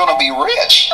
going to be rich.